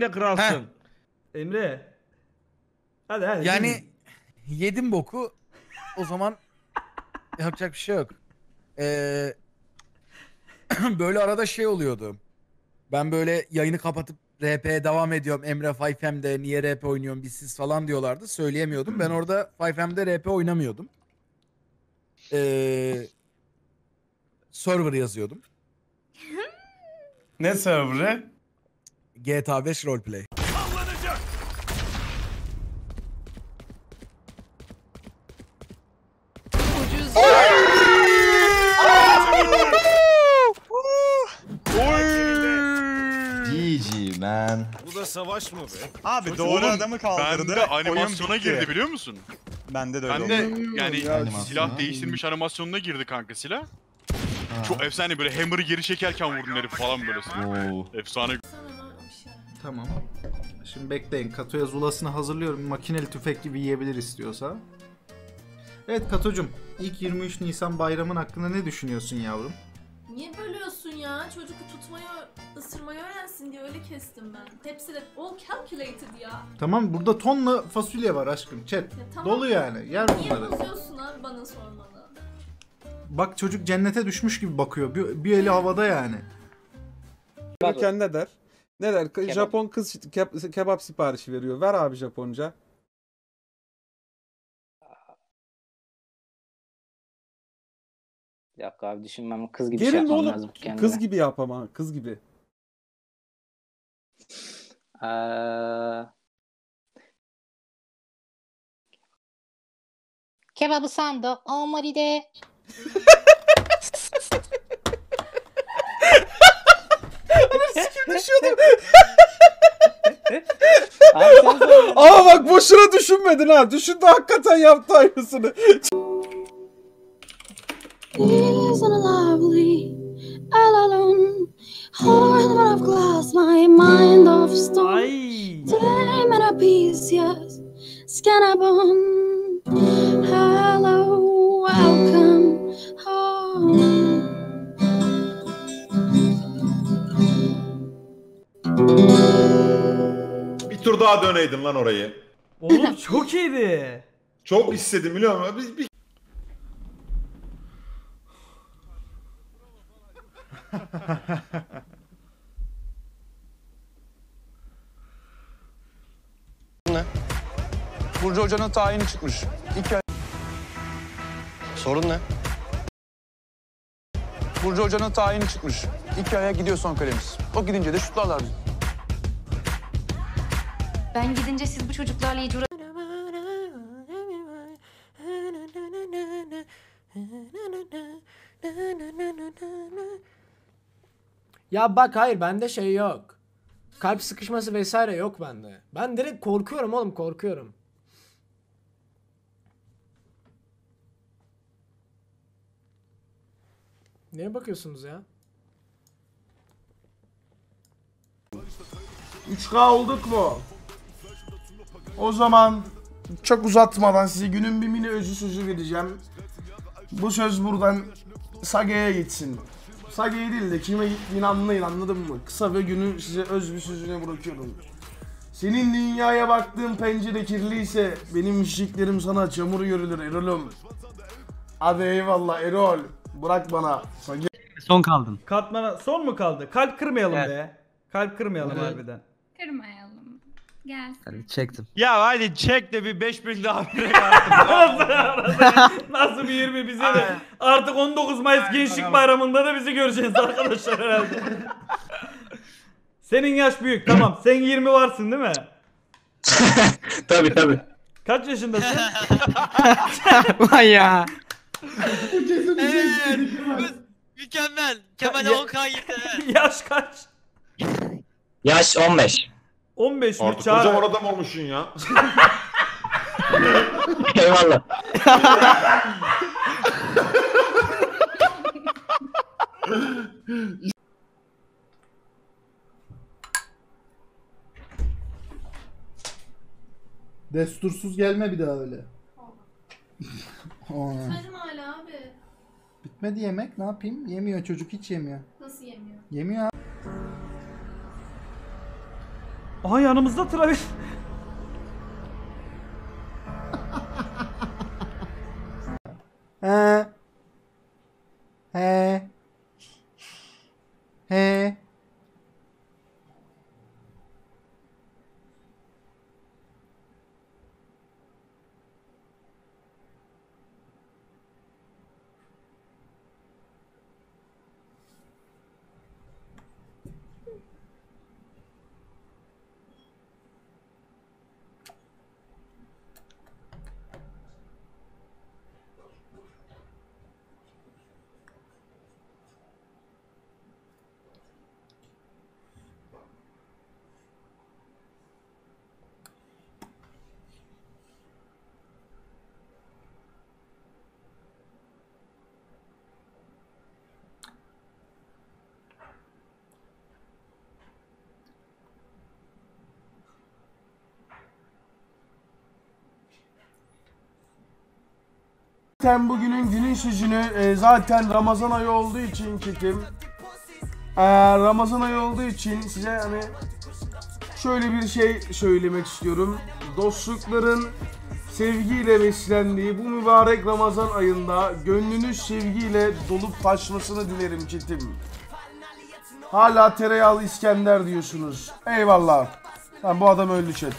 de kralsın. Emre. Hadi hadi. Yani yedim boku. O zaman yapacak bir şey yok. Ee, böyle arada şey oluyordu. Ben böyle yayını kapatıp RP'ye devam ediyorum. Emre 5M'de niye RP oynuyorsun biz siz falan diyorlardı. Söyleyemiyordum. Ben orada 5M'de RP oynamıyordum. Ee, server yazıyordum. Ne serverı? GTA 5 roleplay. GG man. Bu da savaş mı be? Abi doğru adamı kaldırdı. Bende oyun animasyona girdi biliyor musun? Bende de öyle Bende oldu. yani Animasyon, silah ha. değiştirmiş animasyonuna girdi kanka silah. Ha. Çok efsane böyle hammer'ı geri çekerken vurdun herif falan böyle. Oo. Efsane. Tamam. Şimdi bekleyin. Kato'ya zulasını hazırlıyorum. Makineli tüfek gibi yiyebilir istiyorsa. Evet Kato'cum. ilk 23 Nisan bayramın hakkında ne düşünüyorsun yavrum? Niye bölüyorsun ya? Çocuk tutmayı, ısırmayı öğrensin diye öyle kestim ben. Hepsi de all calculated ya. Tamam burada tonla fasulye var aşkım. Chat. Ya tamam. Dolu yani. Yer Niye bunları. bozuyorsun abi bana sormadan? Bak çocuk cennete düşmüş gibi bakıyor. Bir, bir eli havada yani. Verirken ne der? Ne der? Japon kız keb- kebap siparişi veriyor. Ver abi Japonca. Bir dakika abi düşünmem kız gibi Gelin şey yapmam oğlum? lazım kendime. Kız gibi yap ama. Kız gibi. Ee... Kebabı sandı. Omaride. Abi sen söyle. Ama bak boşuna düşünmedin ha. Düşündü hakikaten yaptı aynısını. Isn't it lovely? All alone. Heart made of glass, my mind of stone. Ay. Time and a piece, yes. Skin and bone. Tur daha döneydin lan orayı. Oğlum çok iyiydi. Çok istedim biliyor musun? Bir, bir... Burcu Hoca'nın tayini çıkmış. İki ay... Sorun ne? Burcu Hoca'nın tayini çıkmış. İki aya gidiyor son kalemiz. O gidince de şutlarlar bizi. Ben gidince siz bu çocuklarla iyice Ya bak hayır bende şey yok. Kalp sıkışması vesaire yok bende. Ben direkt korkuyorum oğlum korkuyorum. Neye bakıyorsunuz ya? 3K olduk mu? O zaman çok uzatmadan size günün bir mini özü sözü vereceğim. Bu söz buradan Sage'ye gitsin. Sage'ye değil de kime gittiğini anlayın anladın mı? Kısa ve günü size öz bir sözüne bırakıyorum. Senin dünyaya baktığın pencere kirliyse benim işçiklerim sana çamur görülür Erol'um. Hadi eyvallah Erol. Bırak bana. Sage Son kaldın. Katmana son mu kaldı? Kalp kırmayalım be. Kalp kırmayalım harbiden. Kırmayalım. Gel. Çektim. Ya hadi çek de bir 5000 daha verek artık. Nasıl bir 20 bize de. Artık 19 Mayıs Gençlik Bayramı'nda da bizi göreceğiz arkadaşlar herhalde. Senin yaş büyük tamam. Sen 20 varsın değil mi? tabii tabii. Kaç yaşındasın? Vay ya. Mükemmel. Kemal'e 10k Yaş kaç? Yaş 15. 15 mi? Artık Çağır. kocaman adam olmuşsun ya. Eyvallah. Destursuz gelme bir daha öyle. Aa, Sarım hala abi. Bitmedi yemek ne yapayım? Yemiyor çocuk hiç yemiyor. Nasıl yemiyor? Yemiyor Aha yanımızda Travis. He. He. He. Zaten bugünün günün sözünü e, zaten Ramazan ayı olduğu için çekim. E, Ramazan ayı olduğu için size hani şöyle bir şey söylemek istiyorum. Dostlukların sevgiyle beslendiği bu mübarek Ramazan ayında gönlünüz sevgiyle dolup taşmasını dilerim çetim. Hala tereyağlı İskender diyorsunuz. Eyvallah. Lan bu adam öldü chat.